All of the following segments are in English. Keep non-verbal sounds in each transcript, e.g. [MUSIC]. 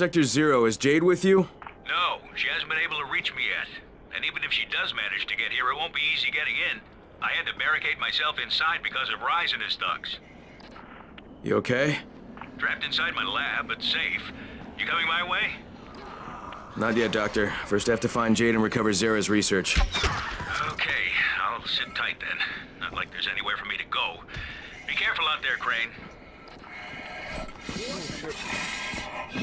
Sector Zero. Is Jade with you? No, she hasn't been able to reach me yet. And even if she does manage to get here, it won't be easy getting in. I had to barricade myself inside because of Rais and his thugs. You okay? Trapped inside my lab, but safe. You coming my way? Not yet, Doctor. First I have to find Jade and recover Zere's research. Okay, I'll sit tight then. Not like there's anywhere for me to go. Be careful out there, Crane. Um,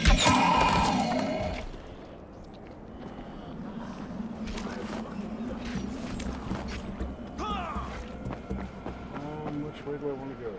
which way do I want to go?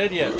Dead yet?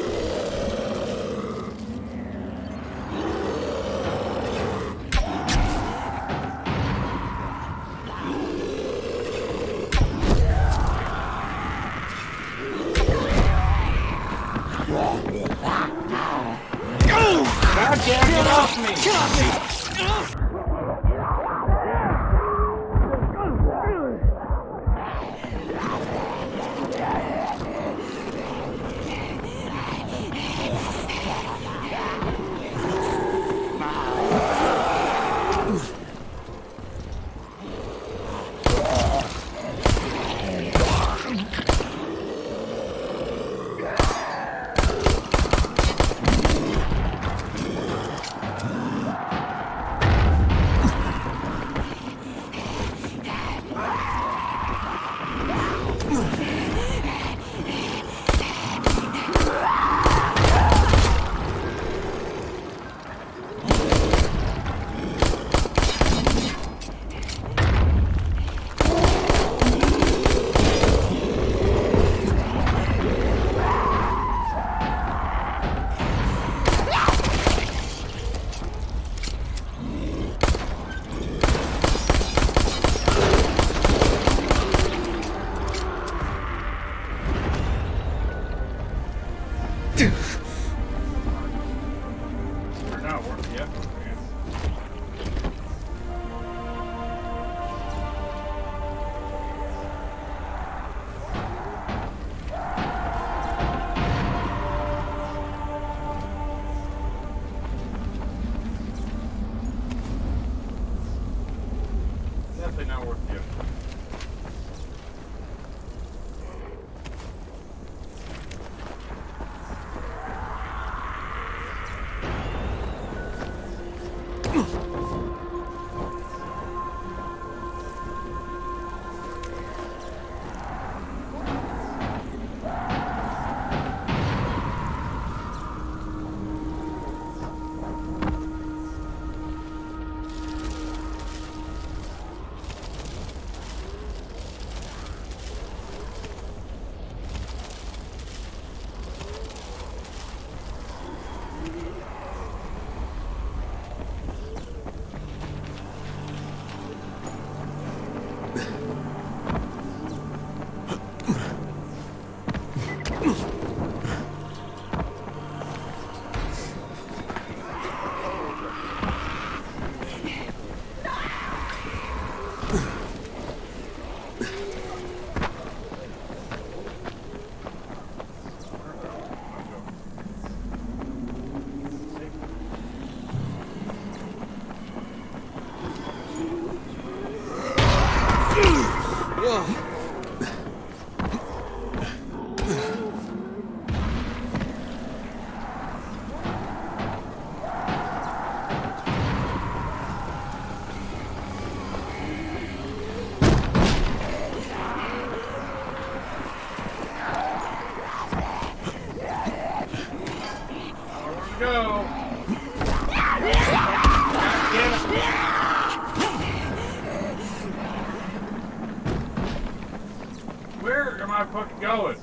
Fucking going.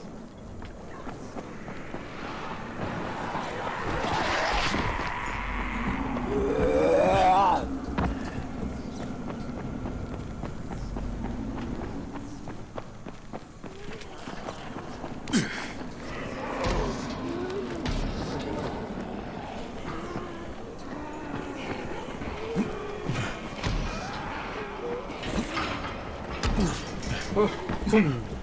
Hey, [CLEARS THROAT]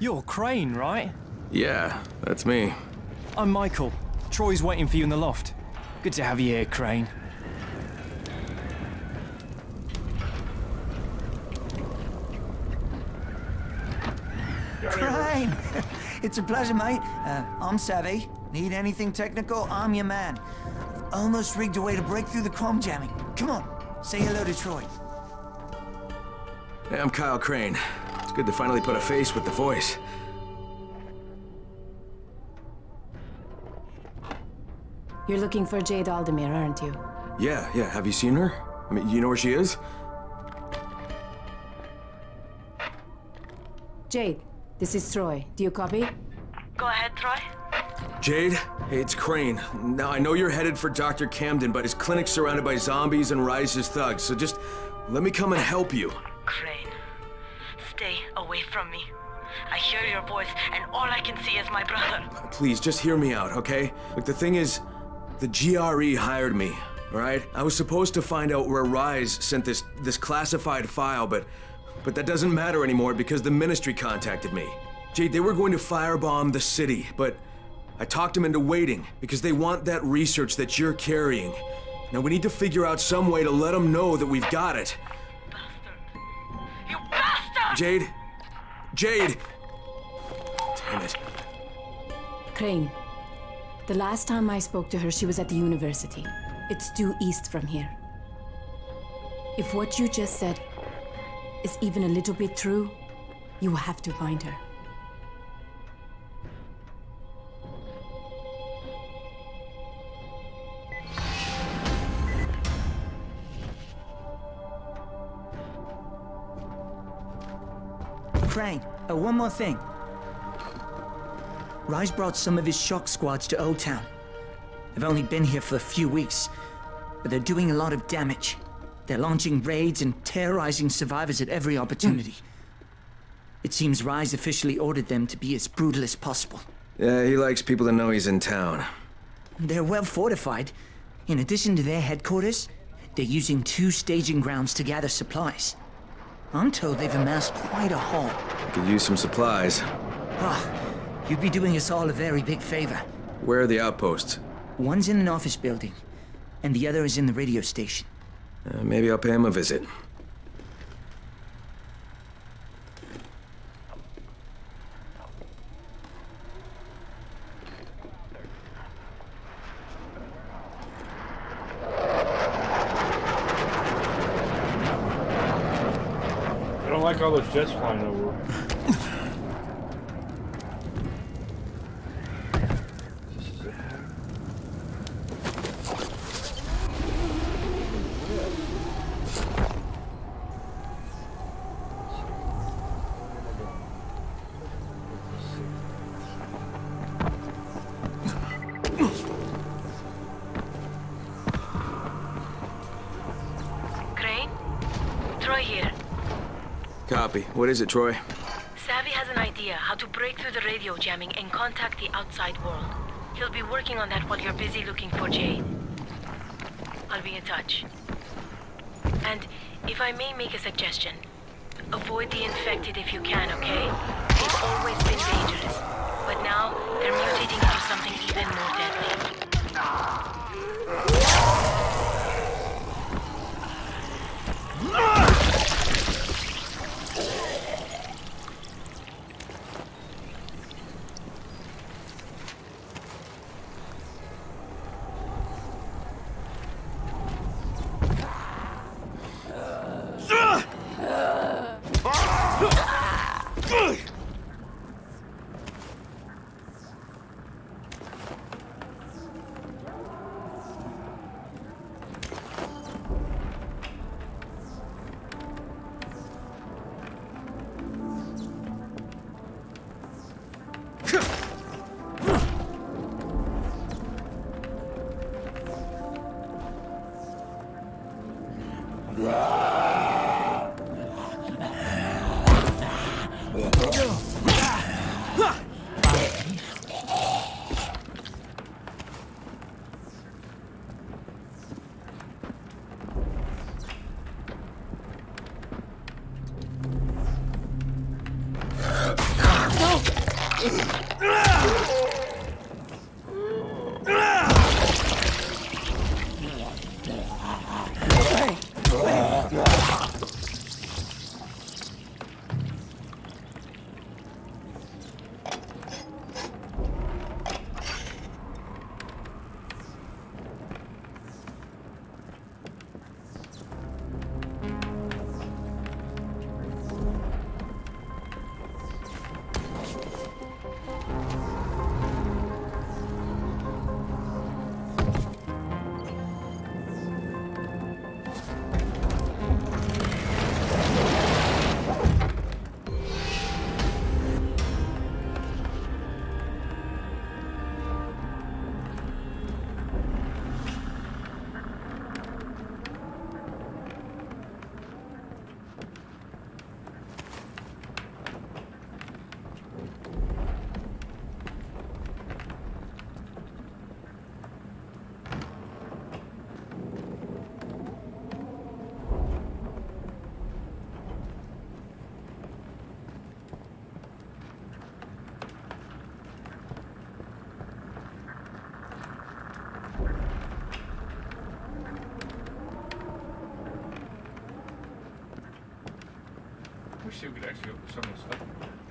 you're Crane, right? Yeah, that's me. I'm Michael. Troy's waiting for you in the loft. Good to have you here, Crane. Crane! [LAUGHS] it's a pleasure, mate. Uh, I'm Savvy. Need anything technical? I'm your man. I've almost rigged a way to break through the chrome jamming. Come on, say hello to Troy. Hey, I'm Kyle Crane. It's good to finally put a face with the voice. You're looking for Jade Aldemir, aren't you? Yeah, yeah, have you seen her? I mean, you know where she is? Jade, this is Troy. Do you copy? Go ahead, Troy. Jade? Hey, it's Crane. Now, I know you're headed for Dr. Camden, but his clinic's surrounded by zombies and Rais's thugs, so just let me come and help you. All I can see is my brother. Please, just hear me out, okay? Look, the thing is, the GRE hired me, all right? I was supposed to find out where Rais sent this this classified file, but but that doesn't matter anymore because the ministry contacted me. Jade, they were going to firebomb the city, but I talked them into waiting because they want that research that you're carrying. Now we need to figure out some way to let them know that we've got it. You bastard! Jade? Jade! Damn it. Crane. The last time I spoke to her, she was at the university. It's due east from here. If what you just said is even a little bit true, you will have to find her. Crane, uh, one more thing. Rais brought some of his shock squads to Old Town. They've only been here for a few weeks, but they're doing a lot of damage. They're launching raids and terrorizing survivors at every opportunity. It seems Rais officially ordered them to be as brutal as possible. Yeah, he likes people to know he's in town. They're well fortified. In addition to their headquarters, they're using two staging grounds to gather supplies. I'm told they've amassed quite a haul. Could use some supplies. Ah, you'd be doing us all a very big favor. Where are the outposts? One's in an office building, and the other is in the radio station. Uh, maybe I'll pay him a visit. I don't like all those jets flying What is it, Troy? Savvy has an idea how to break through the radio jamming and contact the outside world. He'll be working on that while you're busy looking for Jade. I'll be in touch. And if I may make a suggestion, avoid the infected if you can, okay? They've always been dangerous, but now they're mutating into something even more deadly. Wish they could actually open some of the stuff.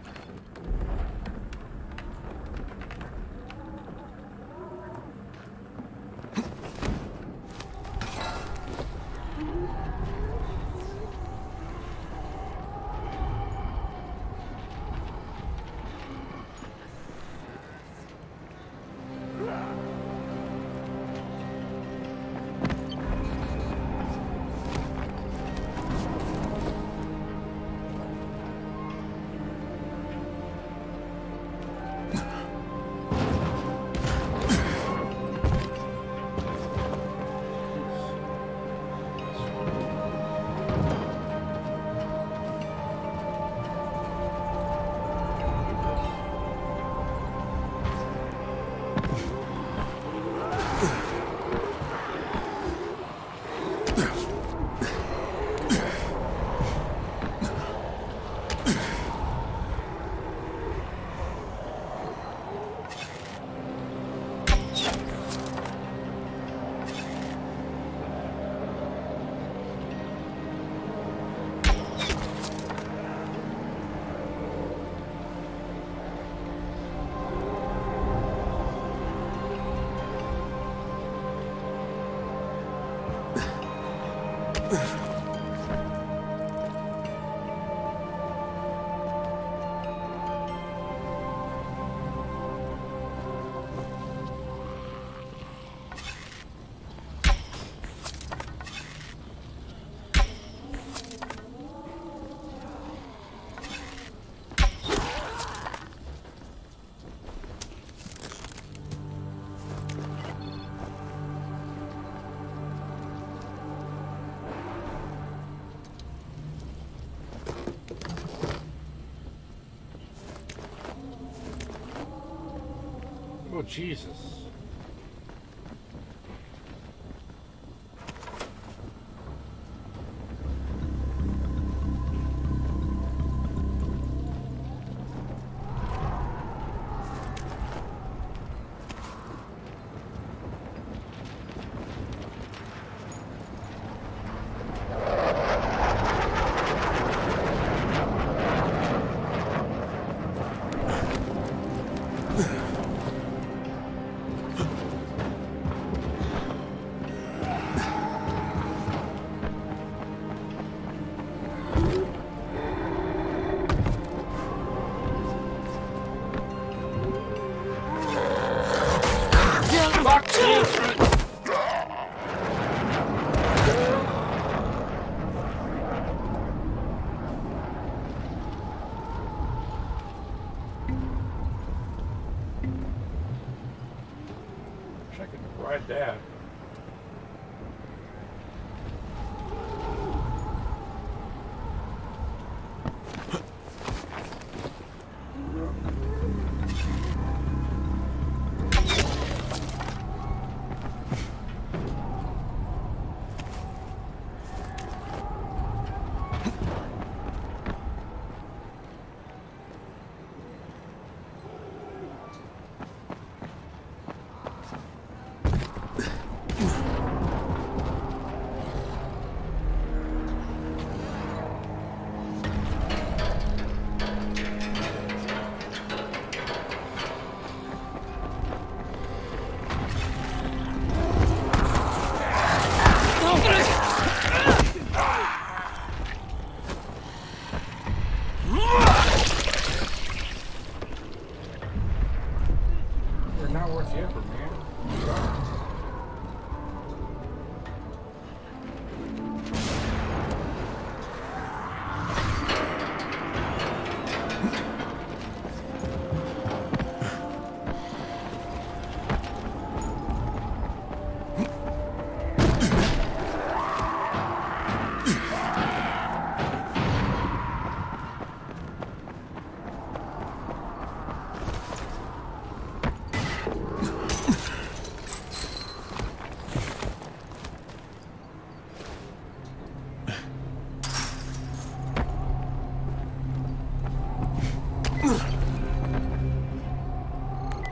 Jesus.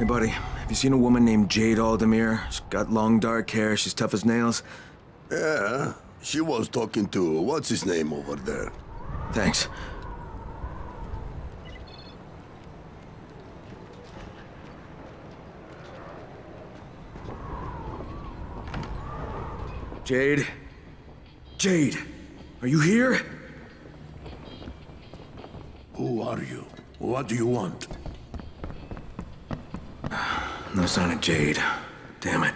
Hey, buddy, have you seen a woman named Jade Aldemir? She's got long dark hair, she's tough as nails. Yeah, she was talking to what's his name over there. Thanks. Jade? Jade, are you here? Who are you? What do you want? No sign of Jade. Damn it.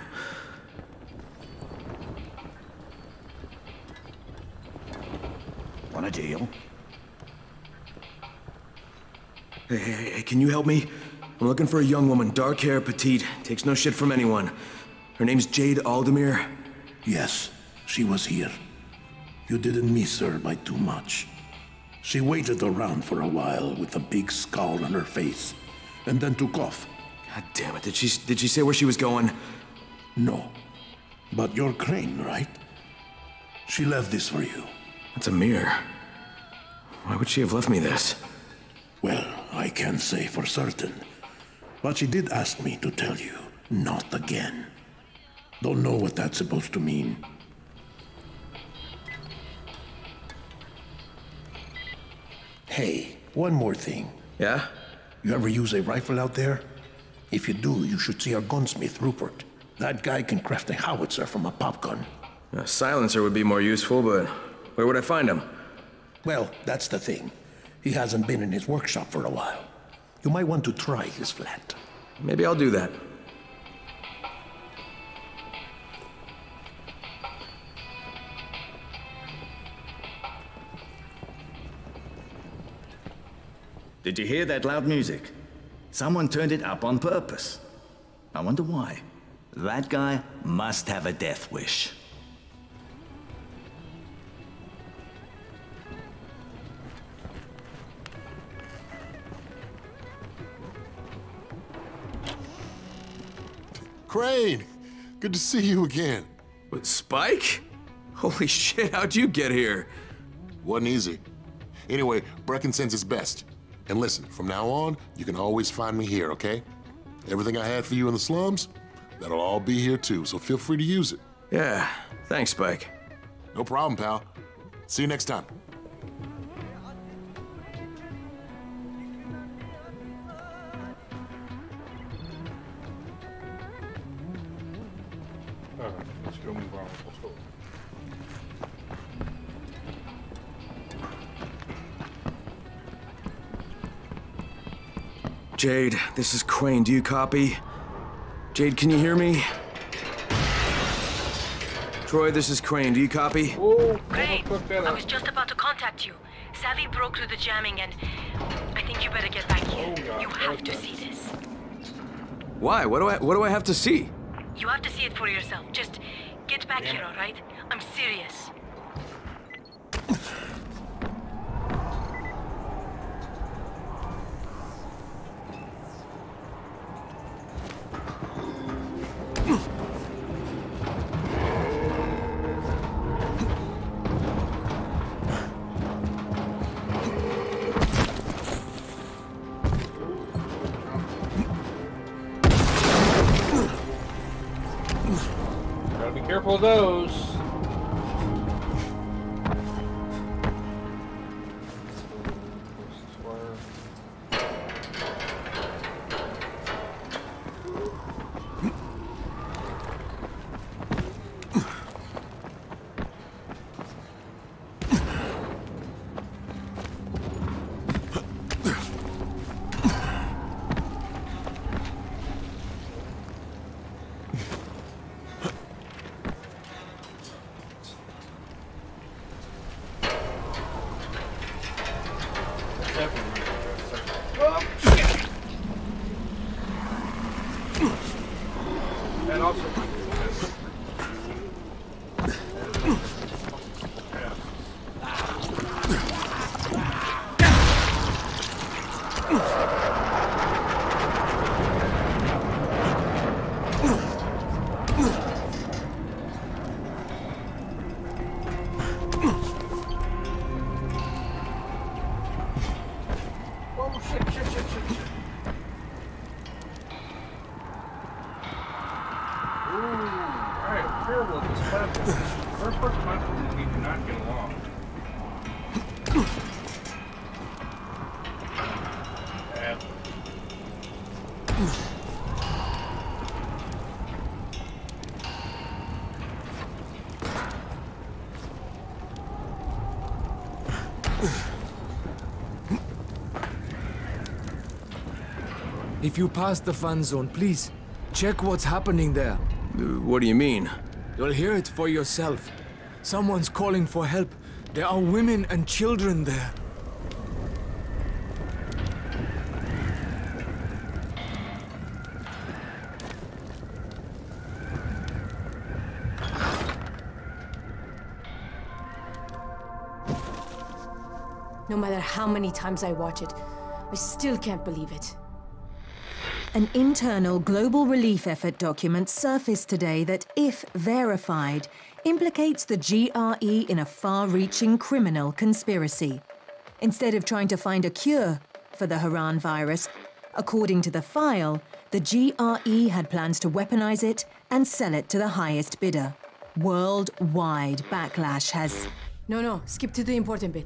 Want a deal? Hey, hey, hey, hey, can you help me? I'm looking for a young woman, dark hair, petite, takes no shit from anyone. Her name's Jade Aldemir. Yes, she was here. You didn't miss her by too much. She waited around for a while with a big scowl on her face, and then took off. God damn it, did she, did she say where she was going? No. But you're Crane, right? She left this for you. That's a mirror. Why would she have left me this? Well, I can't say for certain. But she did ask me to tell you, not again. Don't know what that's supposed to mean. Hey, one more thing. Yeah? You ever use a rifle out there? If you do, you should see our gunsmith, Rupert. That guy can craft a howitzer from a popgun. A silencer would be more useful, but where would I find him? Well, that's the thing. He hasn't been in his workshop for a while. You might want to try his flat. Maybe I'll do that. Did you hear that loud music? Someone turned it up on purpose. I wonder why. That guy must have a death wish. Crane! Good to see you again. What, Spike? Holy shit, how'd you get here? Wasn't easy. Anyway, Brecken sends his best. And listen, from now on, you can always find me here, okay? Everything I had for you in the slums, that'll all be here too, so feel free to use it. Yeah, thanks, Spike. No problem, pal. See you next time. Jade, this is Crane. Do you copy? Jade, can you hear me? Troy, this is Crane. Do you copy? Great. I was just about to contact you. Savvy broke through the jamming and I think you better get back here. You have to see this. Why? What do I what do I have to see? You have to see it for yourself. Just get back here, all right? First person platform and we do not get along. If you pass the fun zone, please check what's happening there. Uh, what do you mean? You'll hear it for yourself. Someone's calling for help. There are women and children there. No matter how many times I watch it, I still can't believe it. An internal global relief effort document surfaced today that, if verified, implicates the GRE in a far reaching criminal conspiracy. Instead of trying to find a cure for the Harran virus, according to the file, the GRE had plans to weaponize it and sell it to the highest bidder. Worldwide backlash has. No, no, skip to the important bit.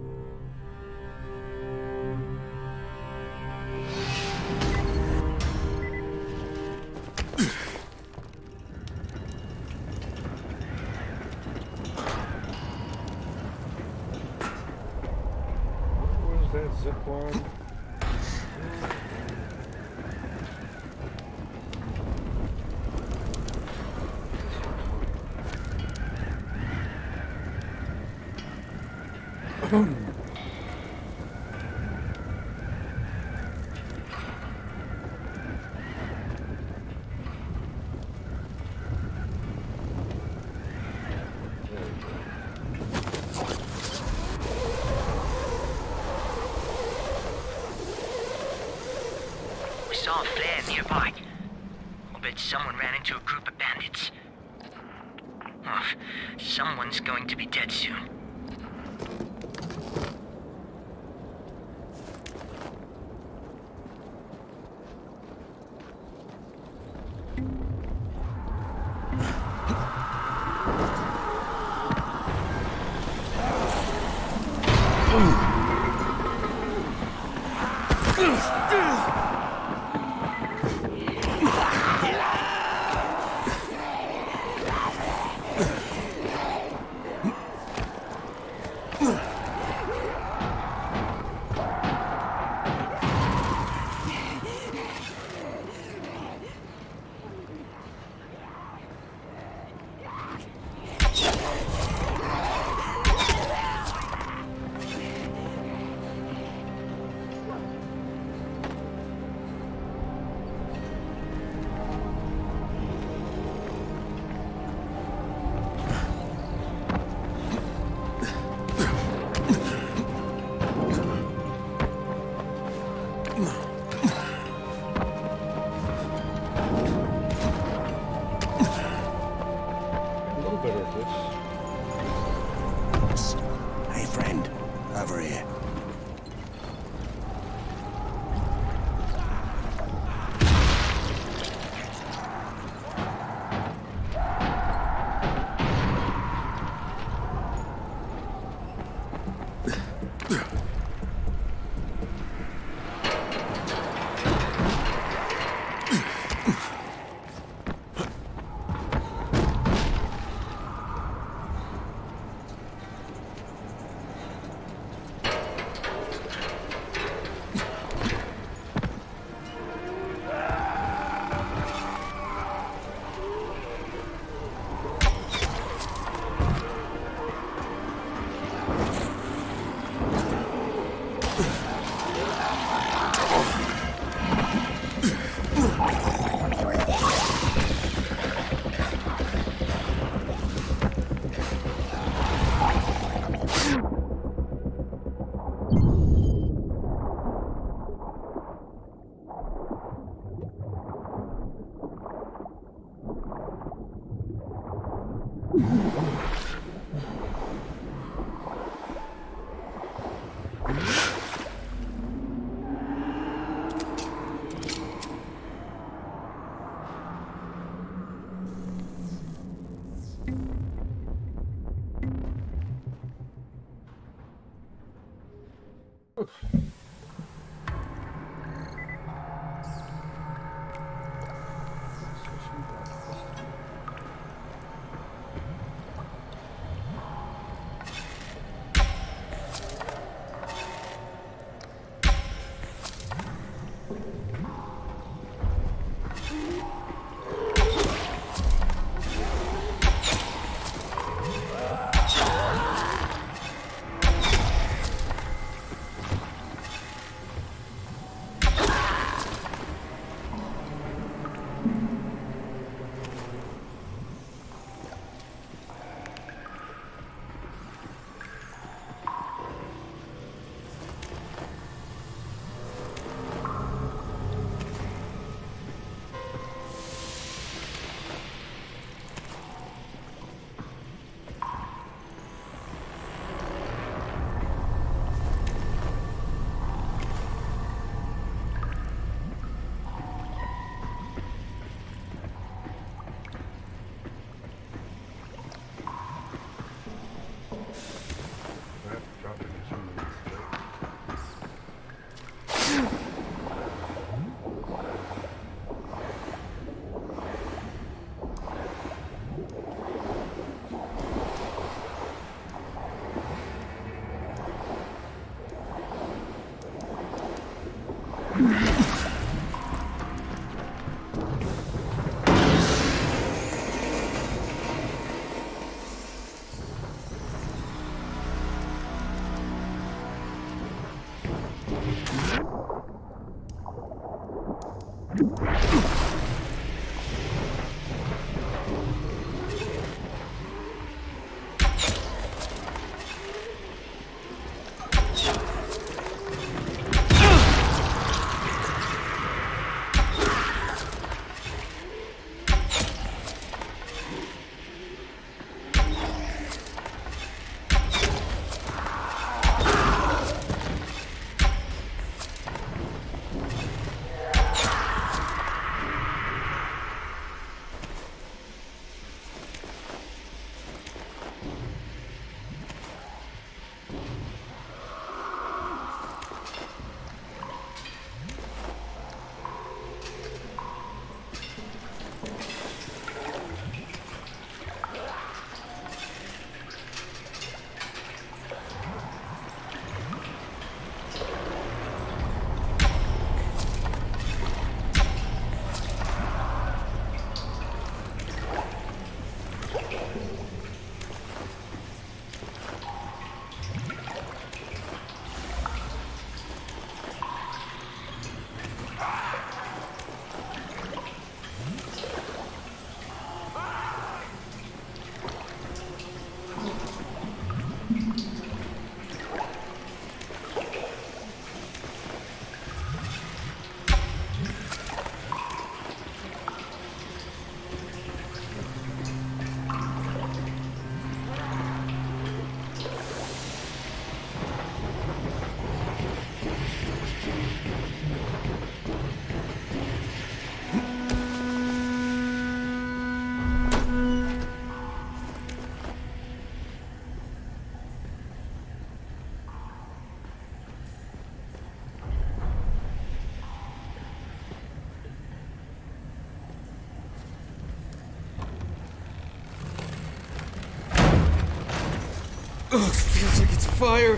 It feels like it's fire.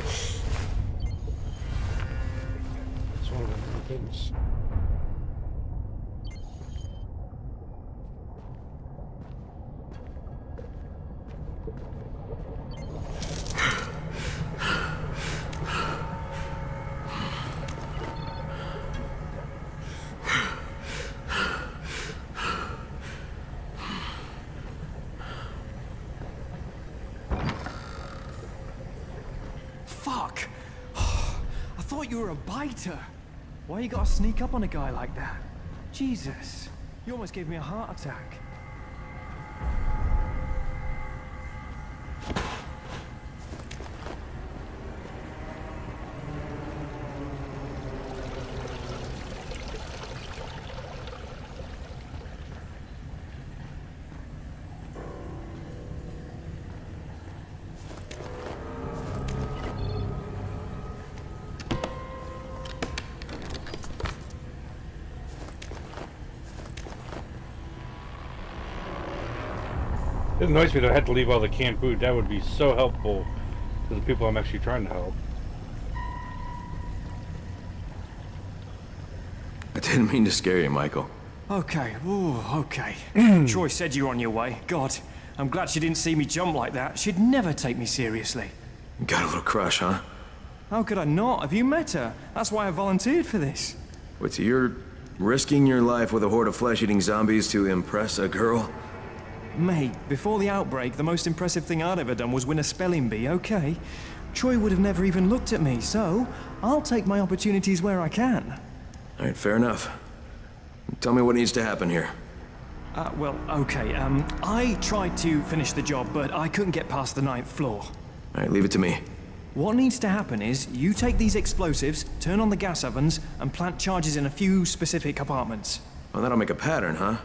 A. Why you gotta sneak up on a guy like that? Jesus, you almost gave me a heart attack. It annoys me that I had to leave all the canned food. That would be so helpful to the people I'm actually trying to help. I didn't mean to scare you, Michael. Okay, ooh, okay. [CLEARS THROAT] Troy said you were on your way. God, I'm glad she didn't see me jump like that. She'd never take me seriously. Got a little crush, huh? How could I not? Have you met her? That's why I volunteered for this. Wait, so you're risking your life with a horde of flesh-eating zombies to impress a girl? Mate, before the outbreak, the most impressive thing I'd ever done was win a spelling bee, okay? Troy would have never even looked at me, so I'll take my opportunities where I can. All right, fair enough. Tell me what needs to happen here. Uh, well, okay, um, I tried to finish the job, but I couldn't get past the ninth floor. All right, leave it to me. What needs to happen is you take these explosives, turn on the gas ovens, and plant charges in a few specific apartments. Well, that'll make a pattern, huh?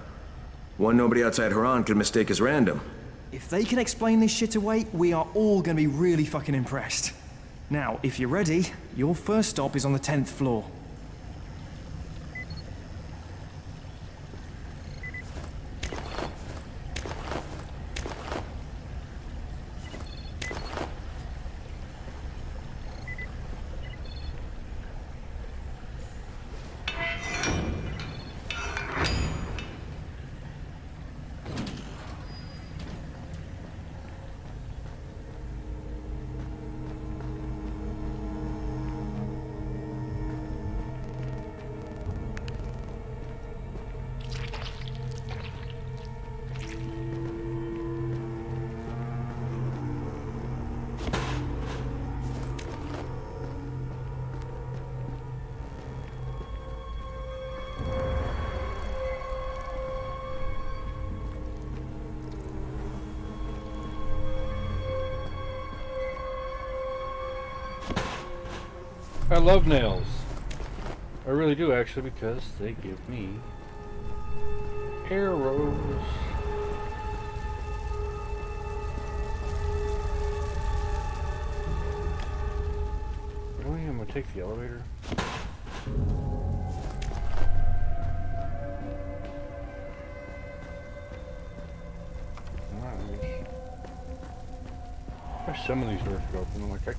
One nobody outside Harran could mistake as random. If they can explain this shit away, we are all gonna be really fucking impressed. Now, if you're ready, your first stop is on the 10th floor. Love nails. I really do, actually, because they give me arrows. Really? I'm gonna take the elevator. Nice. Some of these doors are open. I'm like, I.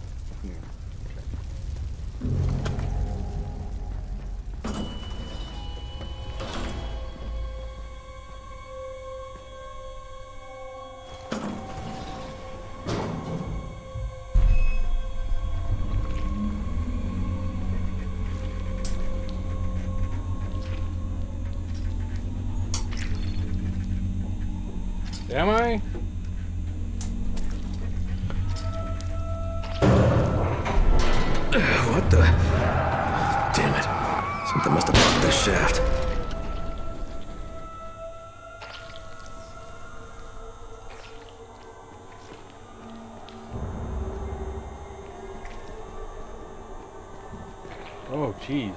Oh, jeez.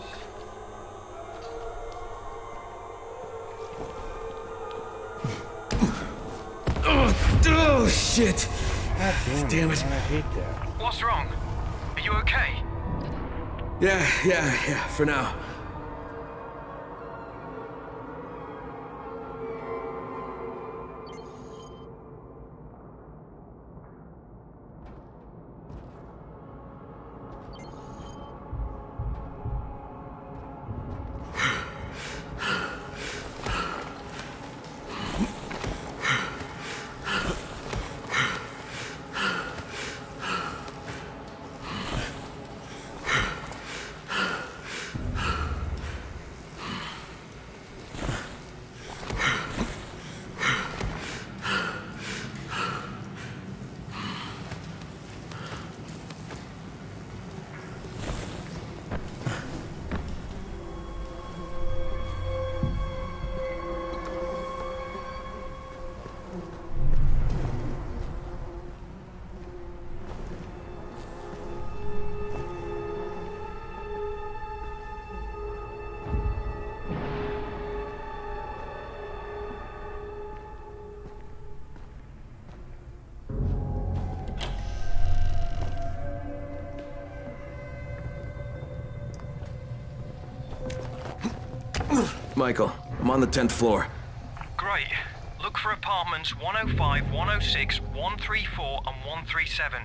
oh, shit! God damn, damn it. it. I hate that. What's wrong? Are you okay? Yeah, yeah, yeah, for now. Michael, I'm on the 10th floor. Great. Look for apartments 105, 106, 134, and 137.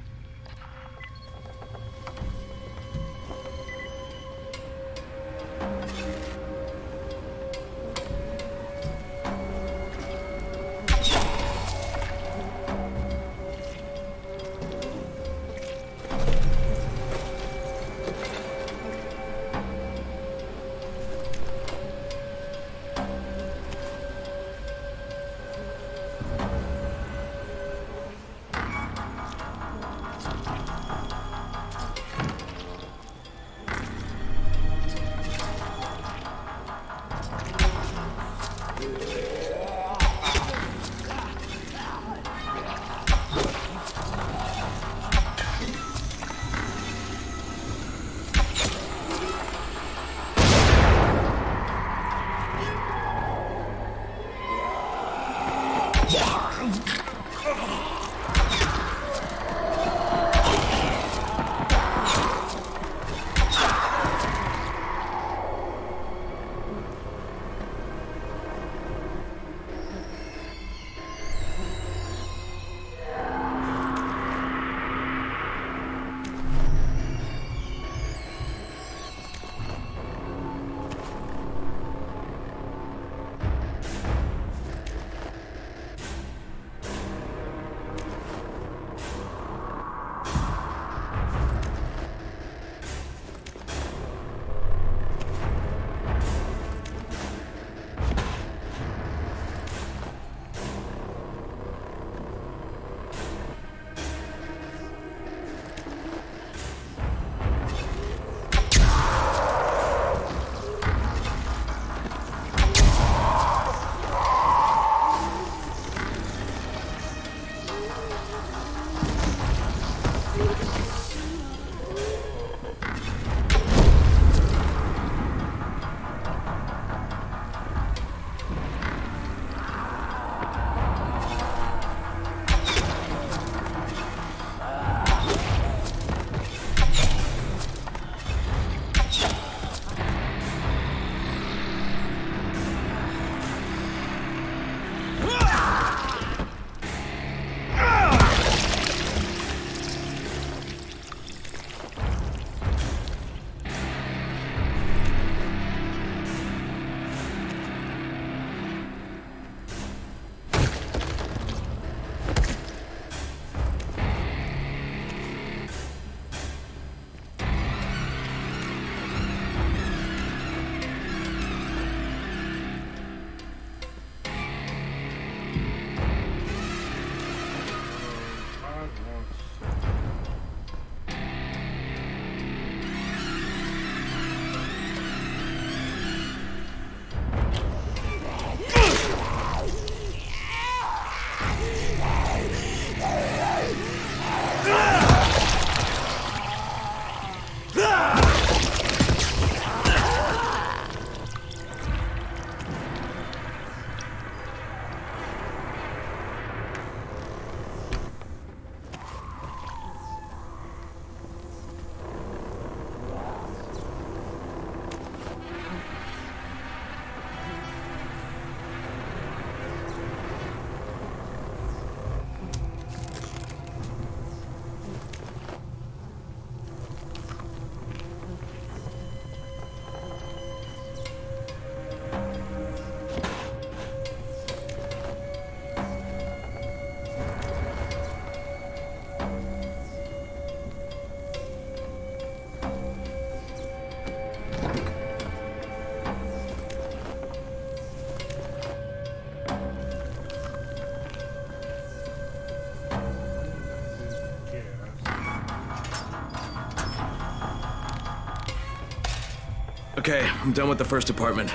I'm done with the first apartment.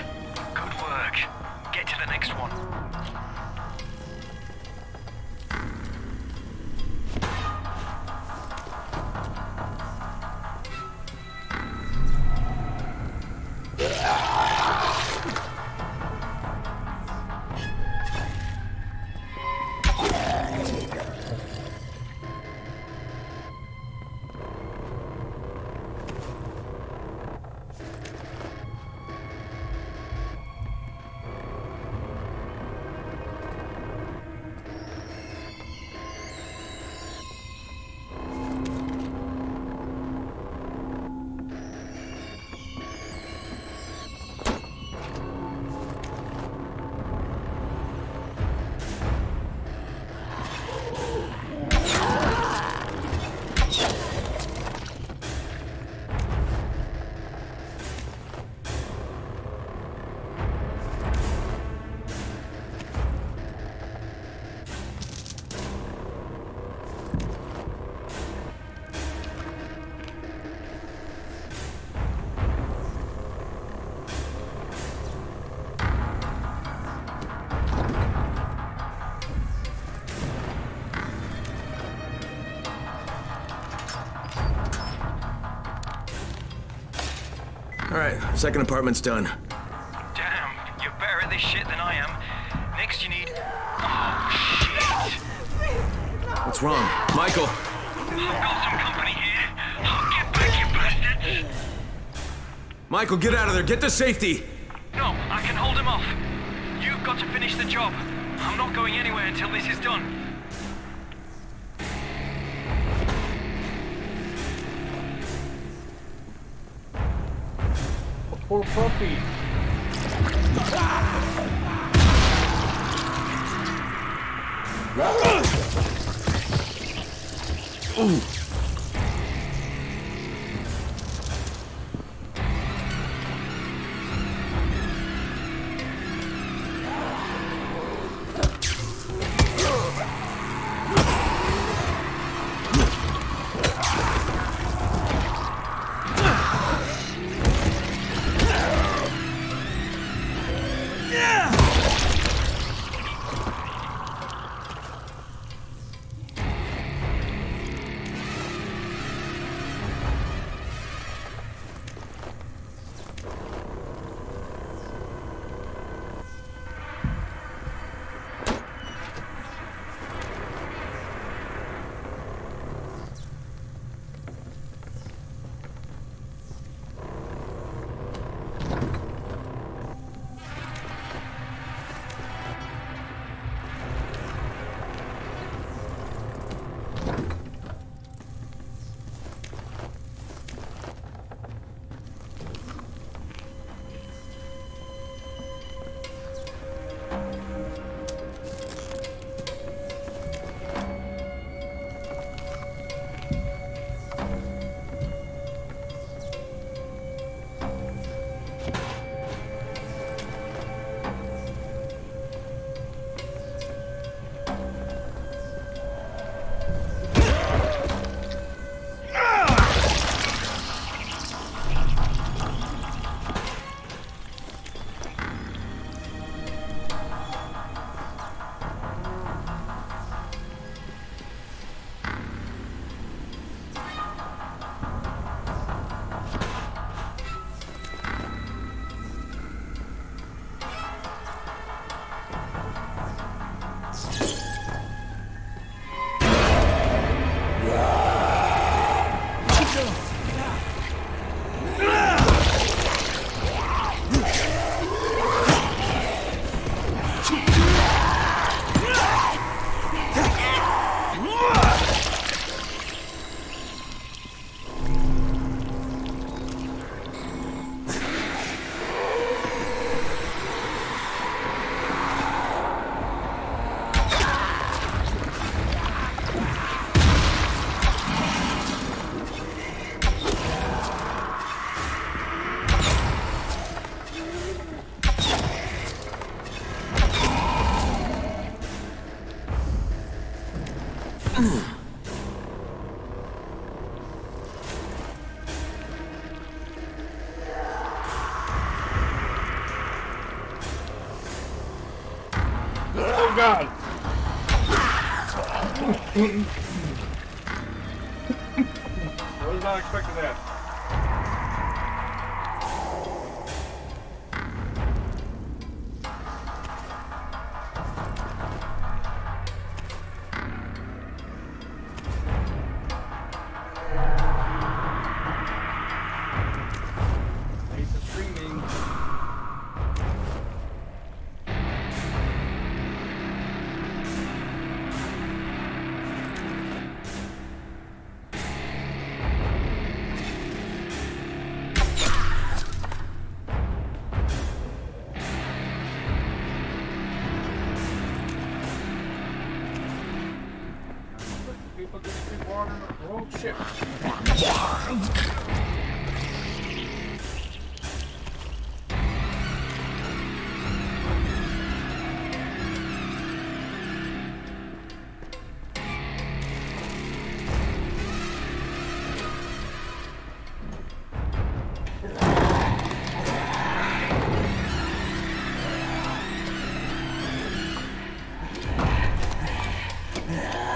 All right, second apartment's done. Damn, you're better at this shit than I am. Next you need... Oh, shit. What's wrong? Michael! I've got some company here. Oh, get back, you bastards. Michael, get out of there! Get to safety! No, I can hold him off. You've got to finish the job. I'm not going anywhere until this is done. poor puppy. Ooh. God. Son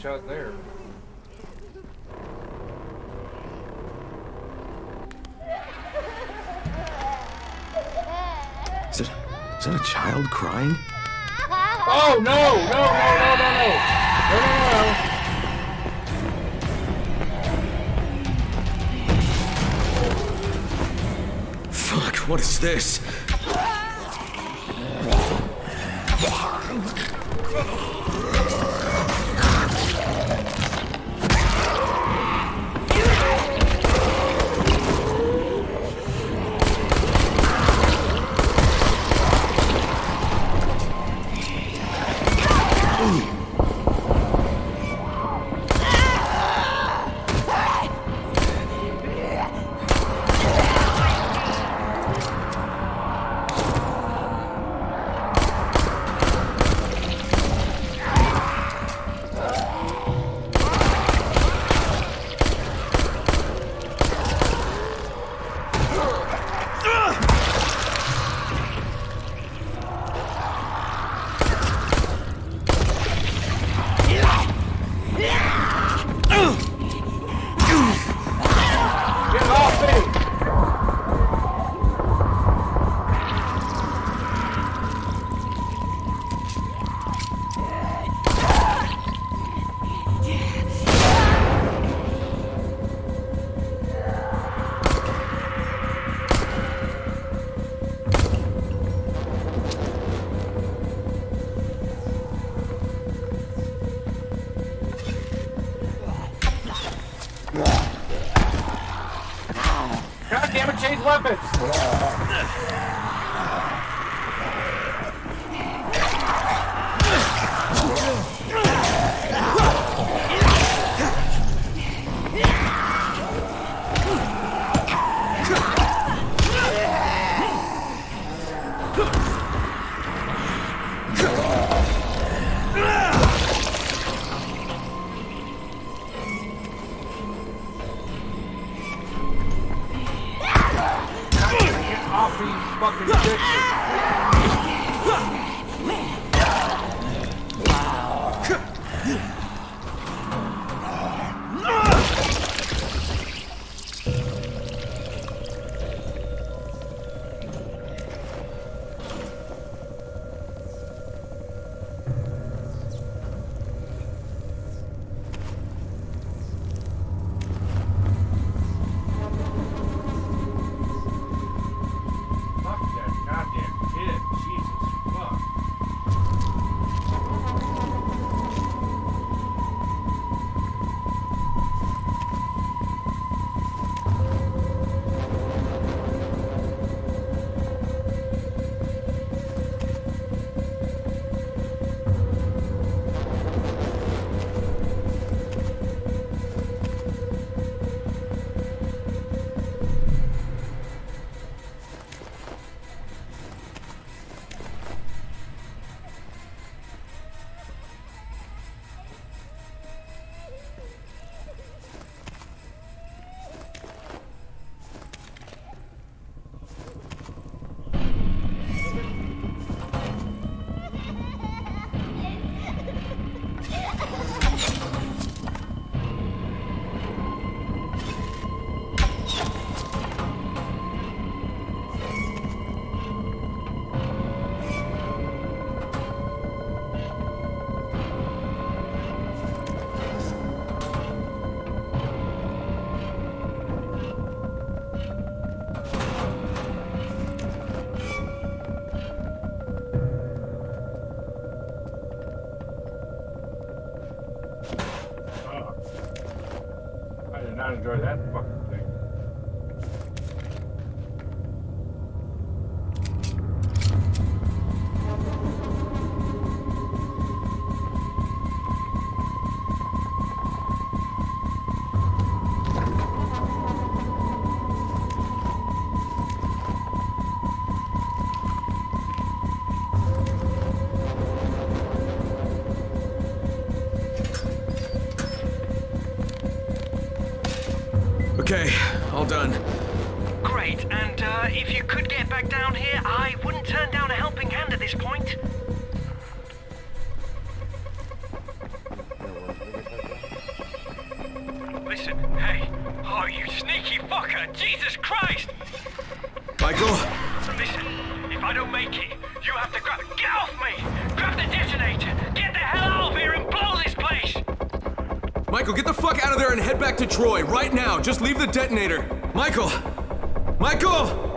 Screenshot there. Is it? Is that a child crying? Oh no! No! No! No! No! No! No! No! no. Fuck, what is this? God to Troy right now. Just leave the detonator. Michael! Michael!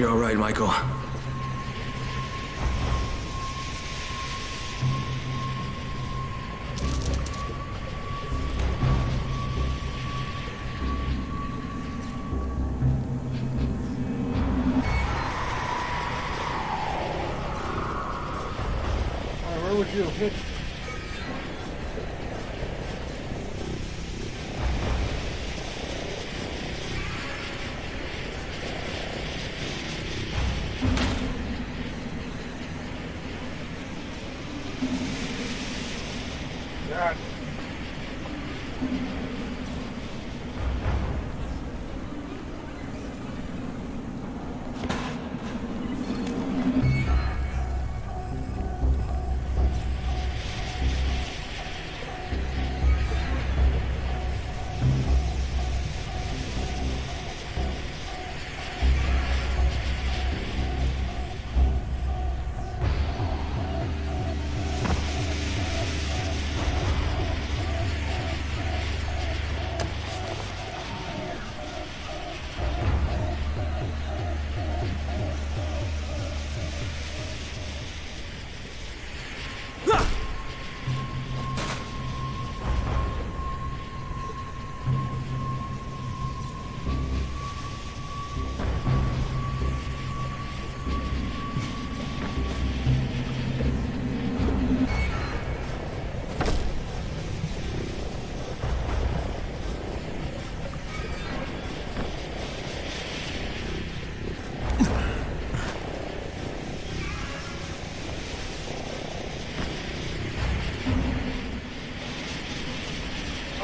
You're all right, Michael.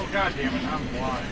Oh, god damn it, I'm blind.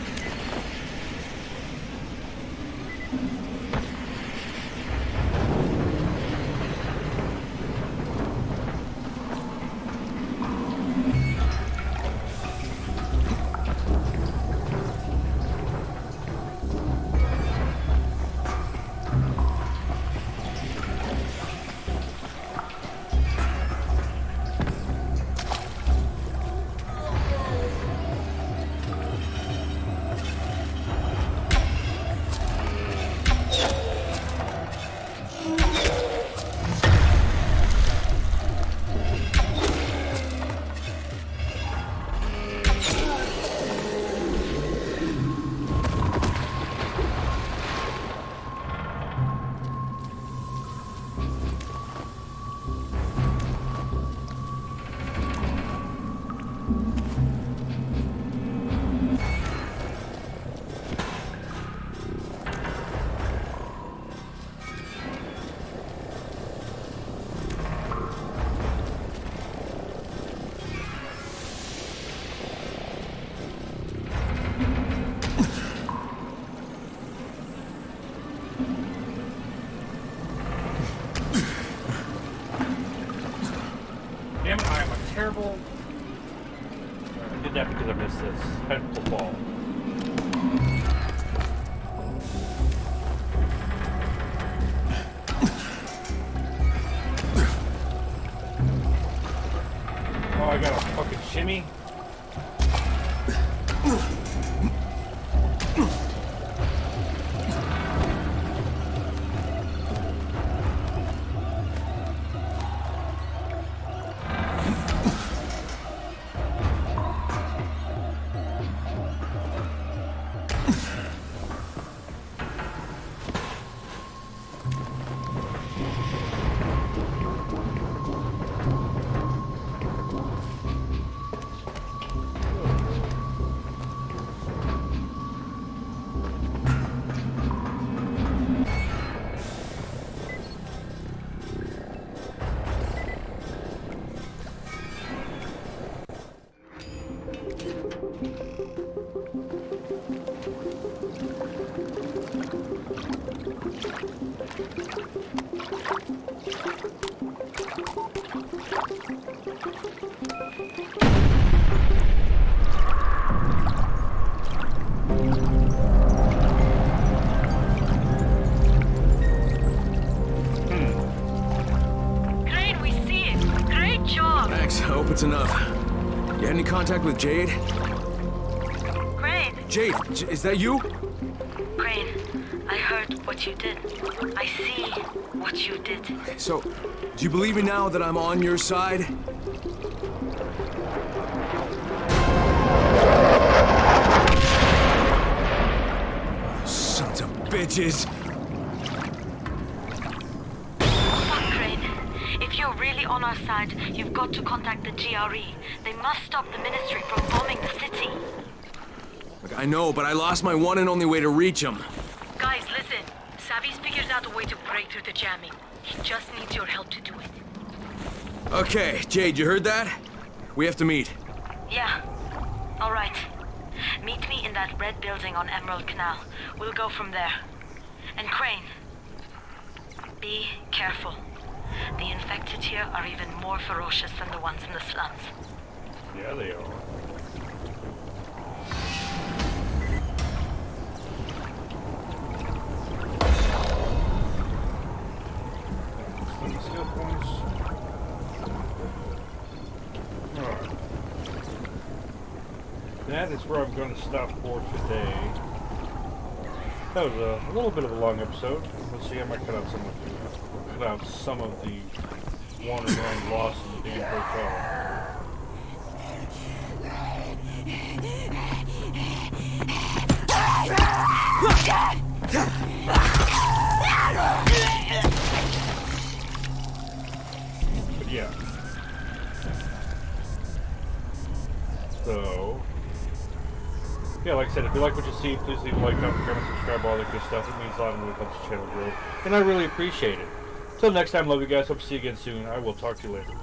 Contact with Jade? Crane, Jade, J- is that you? Crane, I heard what you did. I see what you did. So, do you believe me now that I'm on your side? Sons of bitches! Fuck, Crane. If you're really on our side, you've got to contact the GRE. Must stop the Ministry from bombing the city. Look, I know, but I lost my one and only way to reach him. Guys, listen. Savvy's figured out a way to break through the jamming. He just needs your help to do it. Okay, Jade, you heard that? We have to meet. Yeah. All right. Meet me in that red building on Emerald Canal. We'll go from there. And Crane, be careful. The infected here are even more ferocious than the ones in the slums. Yeah, they are. That is where I'm going to stop for today. That was a, a little bit of a long episode. Let's see, I might cut out some of the, cut out some of the wandering around lost in the damn hotel. But yeah. So, yeah, like I said, if you like what you see, please leave a like, comment, comment, subscribe, all that good stuff. It means a lot when really helps the channel grow. And I really appreciate it. Till next time, love you guys. Hope to see you again soon. I will talk to you later.